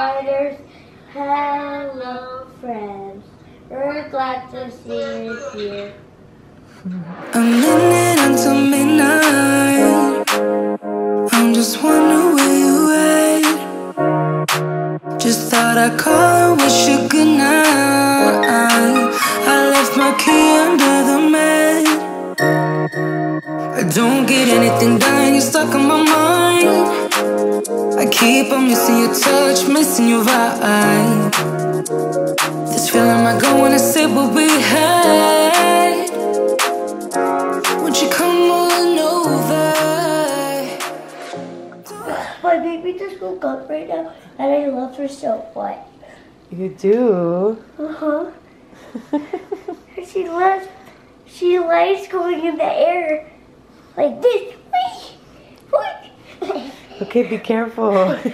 riders. Hello, friends. We're glad to see you here. A minute until midnight. I'm just wondering where you at. Just thought I'd call and wish you good night. I left my key under the mat. I don't get anything done, you're stuck on my mind. I keep on missing your touch, missing your vibe. This feeling I go when I say what we had. Won't you come on over? My baby just woke up right now, and I love her so much. You do? Uh huh. she loves. She likes going in the air like this. Whee! Whee! Okay, be careful.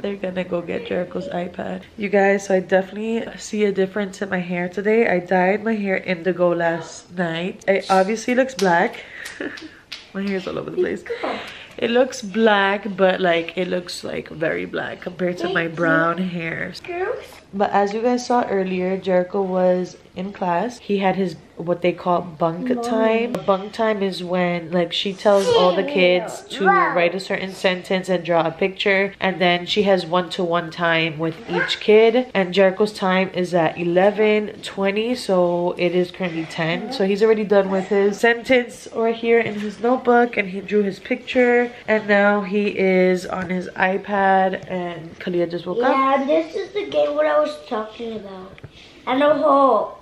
They're gonna go get Jericho's iPad. You guys, so I definitely see a difference in my hair today. I dyed my hair indigo last night. It obviously looks black. my hair's all over the place. It looks black, but like it looks like very black compared to my brown hair. But as you guys saw earlier, Jericho was in class. He had his what they call bunk time. Bunk time is when like she tells all the kids to write a certain sentence and draw a picture and then she has one-to-one time with each kid. And Jericho's time is at 11 20 so it is currently 10 so he's already done with his sentence right here in his notebook and he drew his picture. And now he is on his iPad and Kalia just woke up. Yeah, this is the game what I was talking about. And a hole.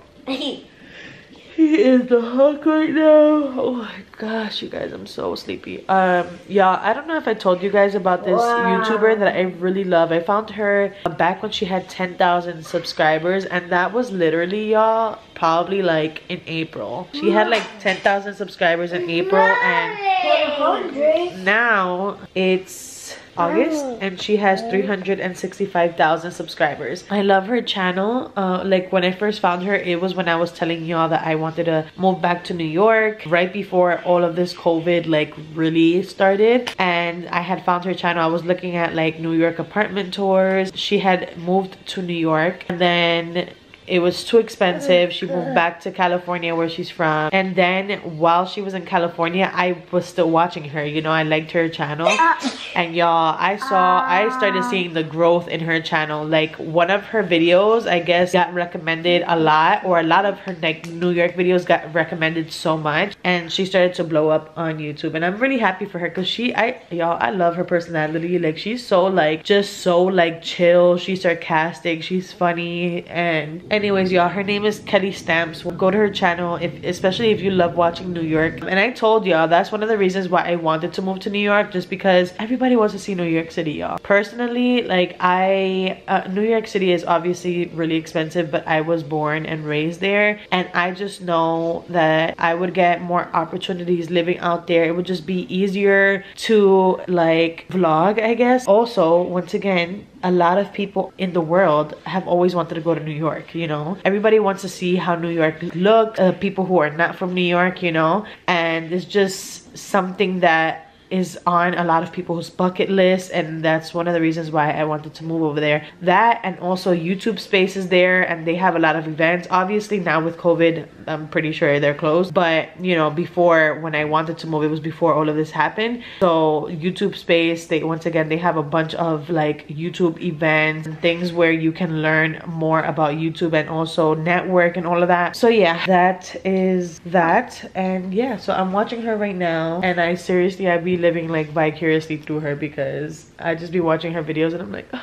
He is the hawk right now. Oh my gosh, you guys, I'm so sleepy. Um, yeah, I don't know if I told you guys about this Wow. YouTuber that I really love. I found her back when she had 10,000 subscribers, and that was literally, y'all, probably like in April. She had like 10,000 subscribers in April, and now it's August and she has 365,000 subscribers. I love her channel. Uh, like when I first found her, it was when I was telling y'all that I wanted to move back to New York right before all of this COVID like really started. And I had found her channel. I was looking at like New York apartment tours. She had moved to New York and then it was too expensive. She moved back to California where she's from. And then while she was in California, I was still watching her. You know, I liked her channel. Ah. And y'all, I saw, I started ah. seeing the growth in her channel. Like one of her videos, I guess, got recommended a lot, or a lot of her like New York videos got recommended so much. And she started to blow up on YouTube. And I'm really happy for her because she, I, y'all, I love her personality. Like she's so like, just so like chill. She's sarcastic. She's funny. And anyways, y'all, her name is Kelly Stamps. Go to her channel, if especially if you love watching New York. And I told y'all that's one of the reasons why I wanted to move to New York, just because everybody wants to see New York City, y'all. Personally, like I, uh, New York City is obviously really expensive, but I was born and raised there, and I just know that I would get more opportunities living out there. It would just be easier to like vlog, I guess. Also, once again, a lot of people in the world have always wanted to go to New York, you know? Everybody wants to see how New York look, uh, people who are not from New York, you know? And it's just something that is on a lot of people's bucket list and that's one of the reasons why I wanted to move over there. That and also YouTube space is there and they have a lot of events. Obviously now with COVID, I'm pretty sure they're closed. But you know, before when I wanted to move, it was before all of this happened. So YouTube space, they once again they have a bunch of like YouTube events and things where you can learn more about YouTube and also network and all of that. So yeah, that is that. And yeah, so I'm watching her right now and I seriously I be living like vicariously through her because I just be watching her videos and I'm like, "Ugh,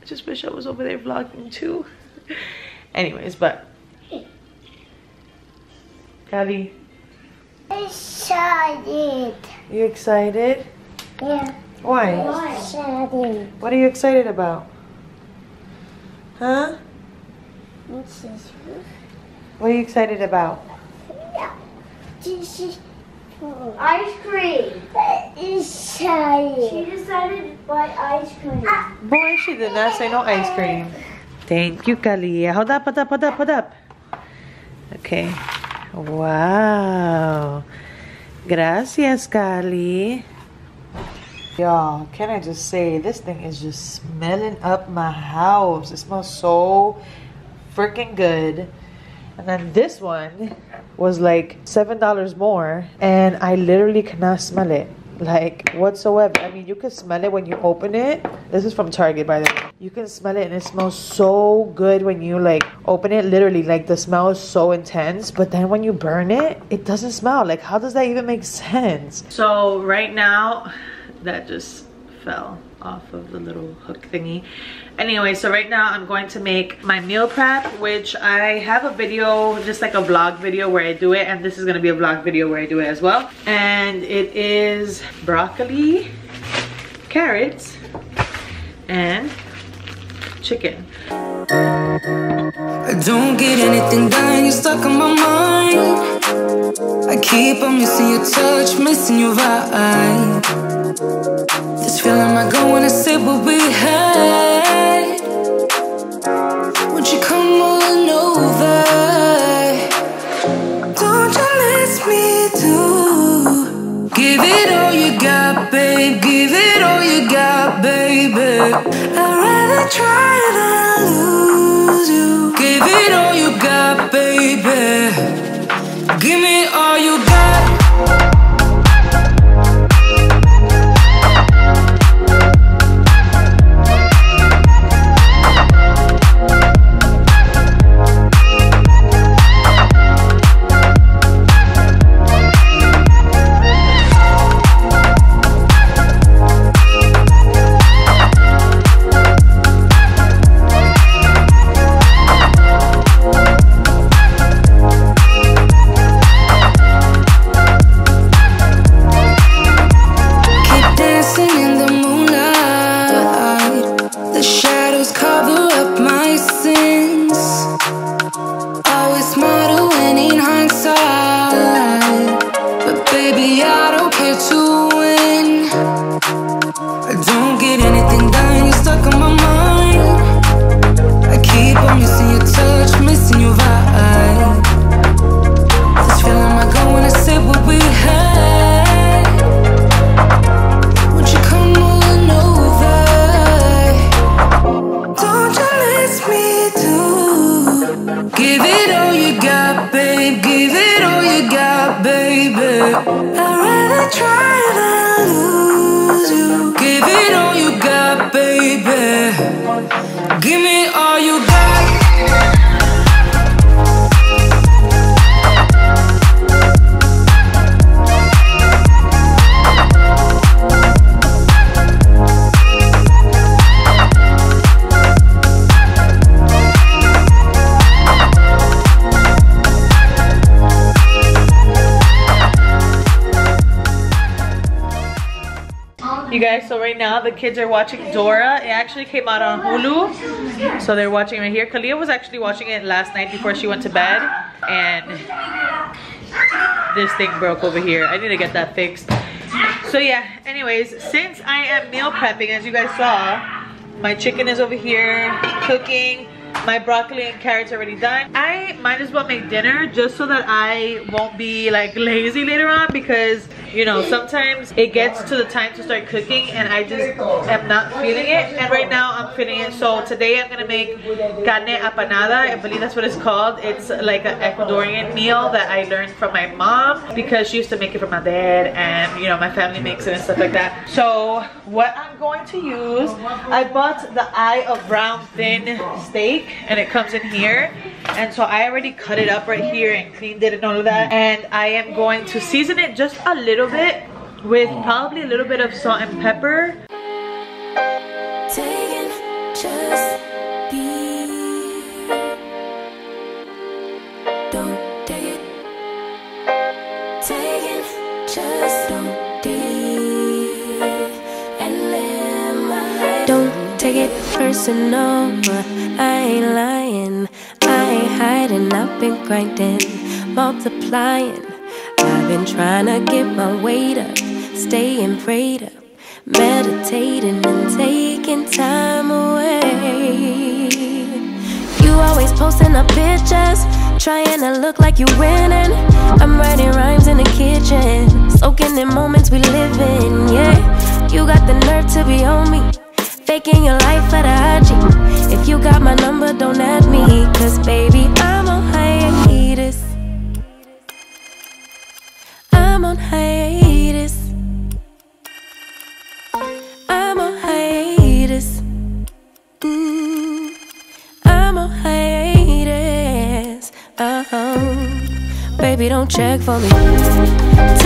I just wish I was over there vlogging too. Anyways, but Callie, Excited. you excited? Yeah. Why? Excited. What are you excited about? Huh? What are you excited about? yeah. This is ice cream. Excited. She decided to buy ice cream. Ah. Boy, she did not say no ice cream. Thank you, Kalia. Hold up, hold up, hold up, hold up. Okay. Wow. Gracias, Kali. Y'all, can I just say, this thing is just smelling up my house. It smells so freaking good. And then this one was like $7 more. And I literally cannot smell it. Like whatsoever. I mean, you can smell it when you open it. This is from Target, by the way. You can smell it and it smells so good when you like open it. Literally, like the smell is so intense. But then when you burn it, it doesn't smell. Like, how does that even make sense? So right now, that just fell off of the little hook thingy anyway so right now i'm going to make my meal prep which i have a video just like a vlog video where i do it and this is going to be a vlog video where i do it as well and it is broccoli carrots and chicken I don't get anything done, you're stuck on my mind. I keep on missing your touch, missing your vibe. This feeling I go when I say what we had. Won't you come on over? Don't you miss me too? Give it all you got, babe. Give it all you got, baby. I'd rather try than lose you. Give it all you got, baby. Give me all you got. Guys, so right now the kids are watching Dora. It actually came out on Hulu. So they're watching right here. Kalia was actually watching it last night before she went to bed. And this thing broke over here. I need to get that fixed. So yeah, anyways, since I am meal prepping, as you guys saw, my chicken is over here cooking. My broccoli and carrots already done. I might as well make dinner just so that I won't be like lazy later on because you know sometimes it gets to the time to start cooking and I just am not feeling it. And right now I'm feeling it. So today I'm gonna make carne apanada. I believe that's what it's called. It's like an Ecuadorian meal that I learned from my mom because she used to make it for my dad and you know my family makes it and stuff like that. So what I'm going to use I bought the eye of round thin steak and it comes in here. And so I already cut it up right here and cleaned it and all of that. And I am going to season it just a little bit with probably a little bit of salt and pepper. Don't take it personal. I ain't lying. I ain't hiding. I've been grinding, multiplying. I've been trying to get my weight up, staying prayed up, meditating and taking time away. You always posting up pictures, trying to look like you're winning. I'm writing rhymes in the kitchen, soaking in moments we live in, yeah. You got the nerve to be on me. Faking your life for the IG. If you got my number, don't add me. Cause baby, I'm Baby, don't check for me.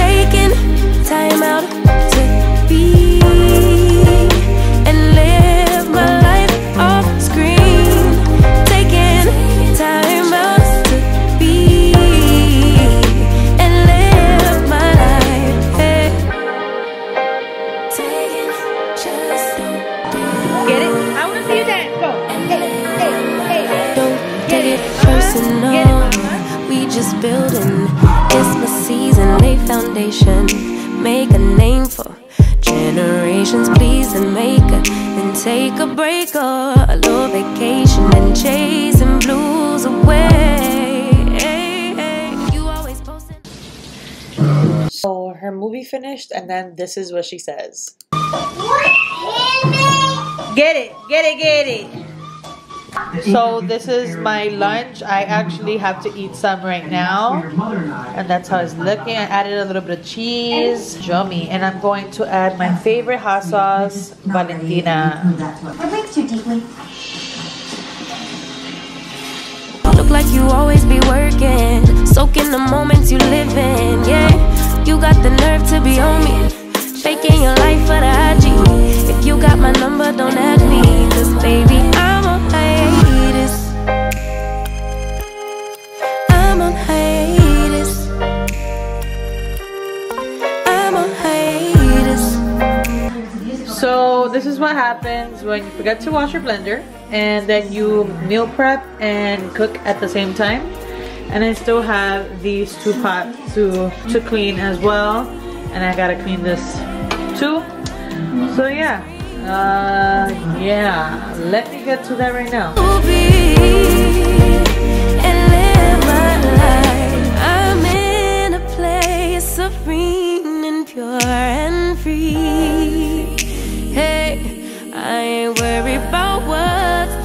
This is what she says. Get it, get it, get it. So this is my lunch. I actually have to eat some right now. And that's how it's looking. I added a little bit of cheese. Yummy. And I'm going to add my favorite hot sauce, Valentina. What makes you deeply? Look like you always be working, soaking the moments you live in. Yeah, you got the nerve to be on me, faking your life for the IG. If you got my number, don't me, cause baby, I'm on hiatus. I'm on hiatus. I'm on hiatus. So this is what happens when you forget to wash your blender and then you meal prep and cook at the same time. And I still have these two pots to, to clean as well. And I gotta clean this too. So yeah, uh, yeah, let me get to that right now. Hey, I ain't worried about what's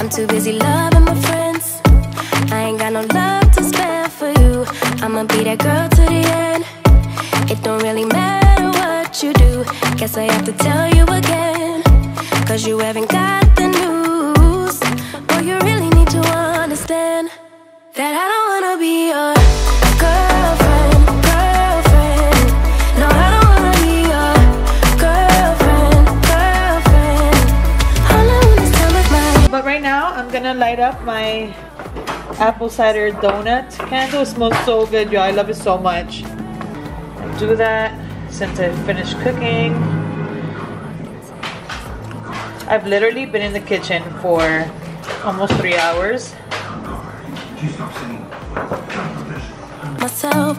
I'm too busy loving my friends. I ain't got no love to spare for you. I'ma be that girl to the end. It don't really matter what you do. Guess I have to tell you again. Cause you haven't got the news. Boy, you really need to understand that I don't wanna be your gonna light up my apple cider donut candle. It smells so good, y'all. I love it so much. i Do that since I finished cooking. I've literally been in the kitchen for almost three hours. myself.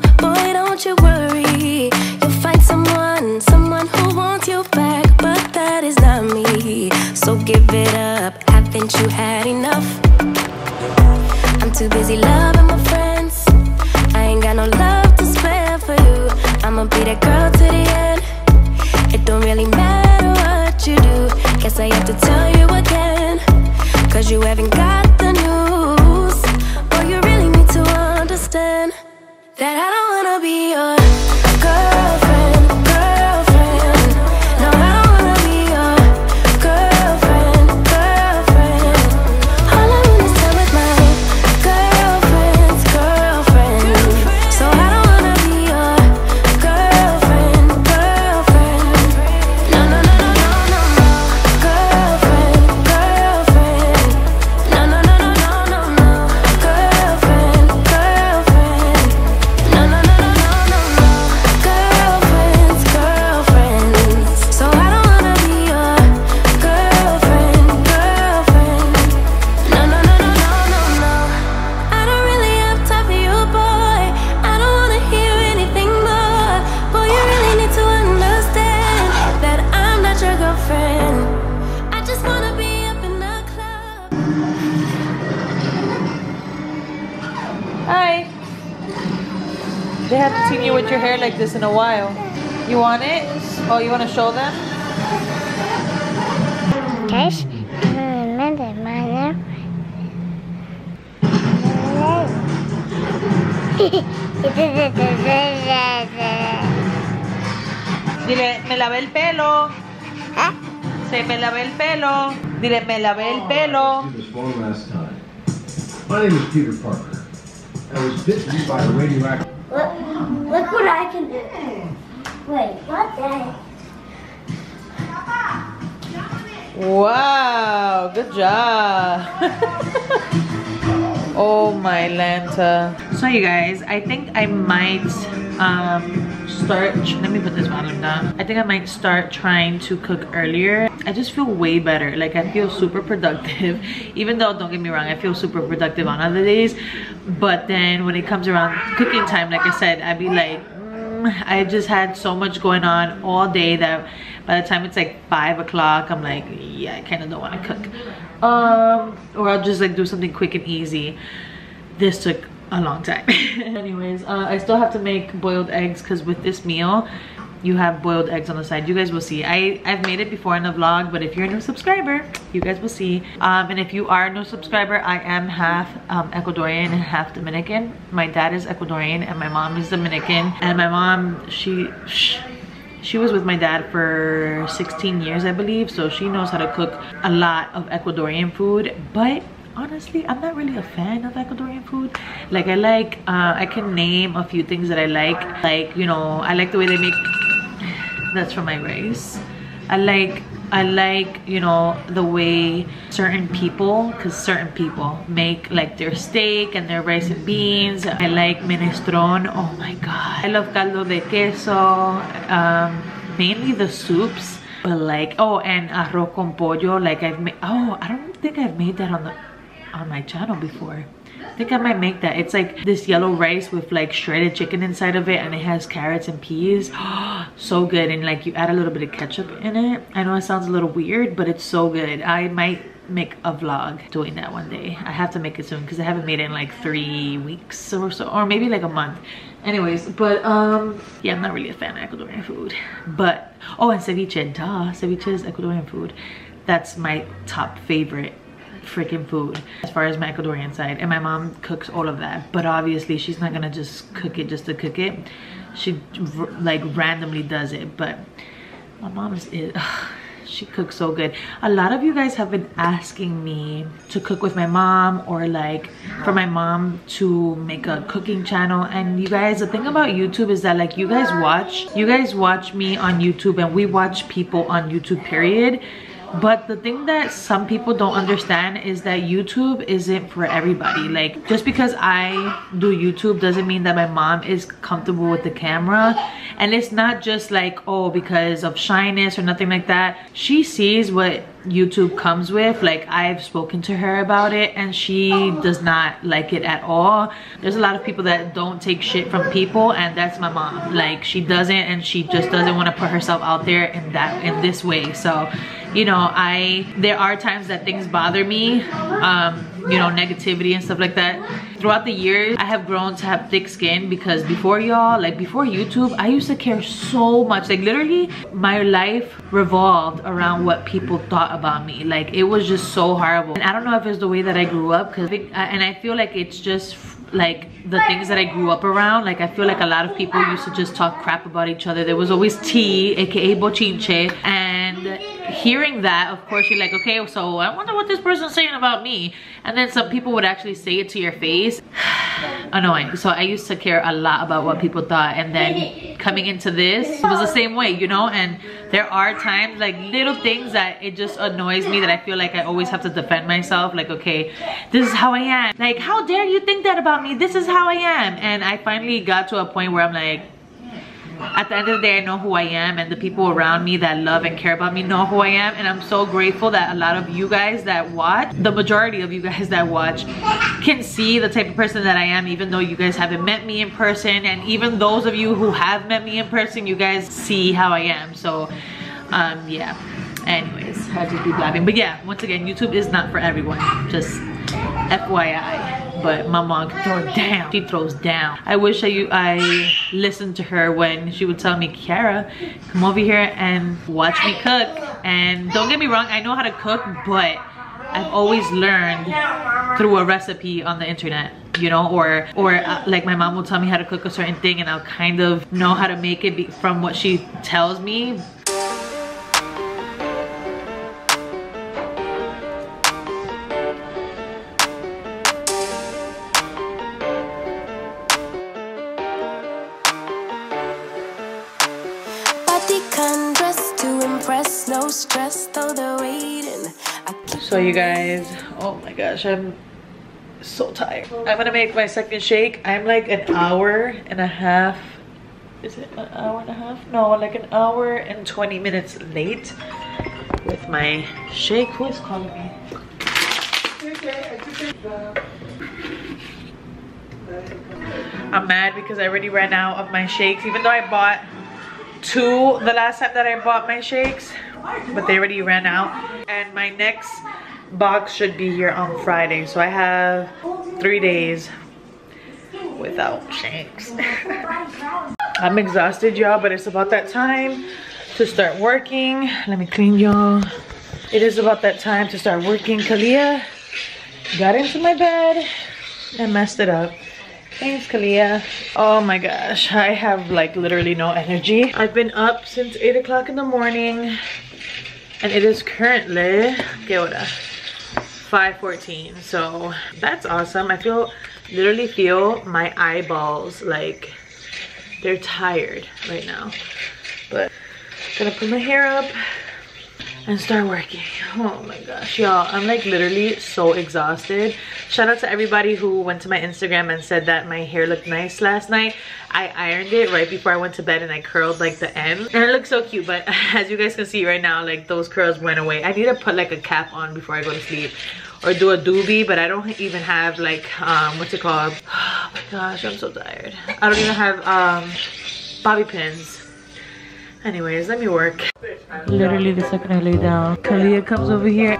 In a while. You want it? Oh, you want to show them? Guys, remember my? Dile, me lavé el pelo. ¿Ah? Se me lavé el pelo. Dile, me lavé el pelo. Do this one last time. My name is Peter Parker. I was bitten by a radioactive. What I can do. Wait, what the? Wow, good job. oh my Lanta. So you guys, I think I might um start let me put this bottom down. I think I might start trying to cook earlier. I just feel way better. Like I feel super productive. Even though don't get me wrong, I feel super productive on other days. But then when it comes around cooking time, like I said, I'd be like I just had so much going on all day that by the time it's like five o'clock, I'm like, yeah, I kind of don't want to cook. Um, or I'll just like do something quick and easy. This took a long time. Anyways, uh, I still have to make boiled eggs because with this meal, you have boiled eggs on the side. You guys will see. I, I've made it before in the vlog, but if you're a new subscriber, you guys will see. Um, and if you are a new subscriber, I am half um, Ecuadorian and half Dominican. My dad is Ecuadorian and my mom is Dominican. And my mom, she, she she was with my dad for 16 years i believe so she knows how to cook a lot of ecuadorian food but honestly i'm not really a fan of ecuadorian food like i like uh, i can name a few things that i like like you know i like the way they make that's from my rice i like I like, you know, the way certain people, because certain people make like their steak and their rice and beans. I like minestrone. Oh my God. I love caldo de queso. Um, mainly the soups. But like, oh, and arroz con pollo. Like I've made, oh, I don't think I've made that on the, on my channel before. I think I might make that. It's like this yellow rice with like shredded chicken inside of it and it has carrots and peas. so good. And like you add a little bit of ketchup in it. I know it sounds a little weird, but it's so good. I might make a vlog doing that one day. I have to make it soon because I haven't made it in like three weeks or so, or maybe like a month. Anyways, but um, yeah, I'm not really a fan of Ecuadorian food. But, oh, and ceviche, duh, ceviche is Ecuadorian food. That's my top favorite freaking food. As far as my Ecuadorian side and my mom cooks all of that but obviously she's not gonna just cook it just to cook it. She like randomly does it but my mom is she cooks so good. A lot of you guys have been asking me to cook with my mom or like for my mom to make a cooking channel and you guys the thing about youtube is that like you guys watch you guys watch me on youtube and we watch people on youtube period but the thing that some people don't understand is that YouTube isn't for everybody. Like just because I do YouTube doesn't mean that my mom is comfortable with the camera. And it's not just like, oh, because of shyness or nothing like that. She sees what YouTube comes with. Like I've spoken to her about it and she does not like it at all. There's a lot of people that don't take shit from people and that's my mom. Like she doesn't and she just doesn't want to put herself out there in that in this way. So you know i there are times that things bother me um you know negativity and stuff like that throughout the years i have grown to have thick skin because before y'all like before youtube i used to care so much like literally my life revolved around what people thought about me like it was just so horrible and i don't know if it's the way that i grew up because and i feel like it's just like the things that I grew up around. Like I feel like a lot of people used to just talk crap about each other. There was always tea, aka bochinche. And hearing that, of course, you're like, okay, so I wonder what this person's saying about me. And then some people would actually say it to your face. Annoying. So I used to care a lot about what people thought. And then coming into this, it was the same way, you know? And there are times, like little things that it just annoys me that I feel like I always have to defend myself. Like, okay, this is how I am. Like, how dare you think that about me? This is how I am. And I finally got to a point where I'm like, at the end of the day, I know who I am and the people around me that love and care about me know who I am. And I'm so grateful that a lot of you guys that watch, the majority of you guys that watch can see the type of person that I am, even though you guys haven't met me in person. And even those of you who have met me in person, you guys see how I am. So, um, yeah. Anyways, I'll just be blabbing. But yeah, once again, YouTube is not for everyone. Just FYI but my mom can throw down. She throws down. I wish I, I listened to her when she would tell me, Kiara, come over here and watch me cook. And don't get me wrong, I know how to cook, but I've always learned through a recipe on the internet you know or or uh, like my mom will tell me how to cook a certain thing and I'll kind of know how to make it from what she tells me you guys, oh my gosh, I'm so tired. I'm gonna make my second shake. I'm like an hour and a half. Is it an hour and a half? No, like an hour and 20 minutes late with my shake. Who is calling me? I'm mad because I already ran out of my shakes. Even though I bought two the last time that I bought my shakes, but they already ran out. And my next box should be here on Friday. So I have three days without shanks. I'm exhausted, y'all, but it's about that time to start working. Let me clean y'all. It is about that time to start working. Kalia got into my bed and messed it up. Thanks, Kalia. Oh my gosh, I have like literally no energy. I've been up since 8 o'clock in the morning and it is currently, ¿qué hora? 5.14, so that's awesome. I feel, literally feel my eyeballs like they're tired right now. But gonna put my hair up and start working. Oh my gosh, y'all. I'm like literally so exhausted. Shout out to everybody who went to my Instagram and said that my hair looked nice last night. I ironed it right before I went to bed and I curled like the end. And it looks so cute, but as you guys can see right now, like those curls went away. I need to put like a cap on before I go to sleep or do a doobie, but I don't even have like, um, what's it called? Oh my gosh, I'm so tired. I don't even have um, bobby pins. Anyways, let me work. Literally the second I lay down, Kalia comes over here.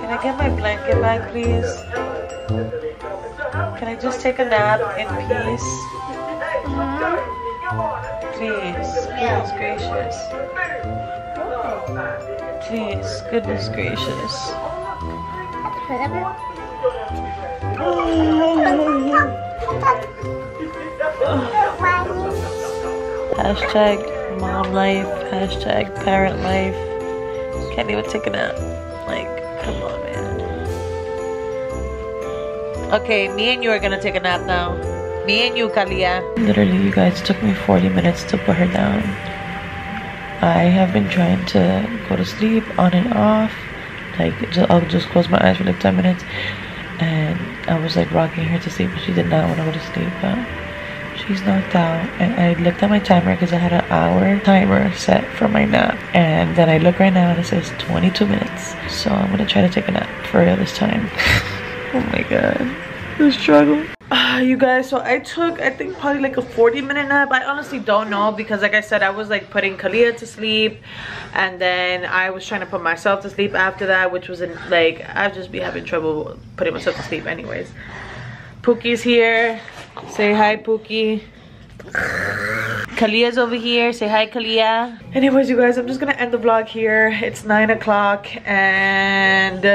Can I get my blanket back, please? Can I just take a nap in peace? Mm-hmm. Please, goodness gracious. Please, goodness gracious. Hashtag mom life, hashtag parent life. Can't even take a nap. Like, come on, man. Okay, me and you are gonna take a nap now. Me and you, Kalia. Literally, you guys, took me 40 minutes to put her down. I have been trying to go to sleep on and off. Like, I'll just close my eyes for like 10 minutes. And I was like rocking her to sleep, but she did not want to go to sleep. But she's knocked out. And I looked at my timer because I had an hour timer set for my nap. And then I look right now and it says 22 minutes. So I'm going to try to take a nap for real this time. oh my god. The struggle. You guys, so I took, I think probably like a 40 minute nap. I honestly don't know because like I said, I was like putting Kalia to sleep and then I was trying to put myself to sleep after that, which wasn't like, I'd just be having trouble putting myself to sleep anyways. Pookie's here. Say hi, Pookie. Kalia's over here. Say hi, Kalia. Anyways, you guys, I'm just gonna end the vlog here. It's 9 o'clock and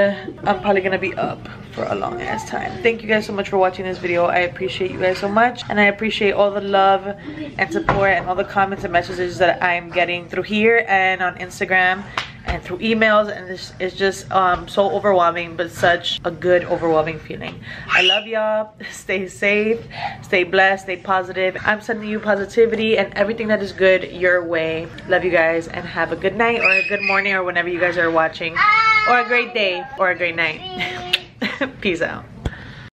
I'm probably gonna be up for a long ass time. Thank you guys so much for watching this video. I appreciate you guys so much and I appreciate all the love and support and all the comments and messages that I'm getting through here and on Instagram and through emails and this is just um, so overwhelming but such a good overwhelming feeling. I love y'all. Stay safe. Stay blessed. Stay positive. I'm sending you positivity and everything that is good your way. Love you guys and have a good night or a good morning or whenever you guys are watching. Or a great day or a great night Peace out.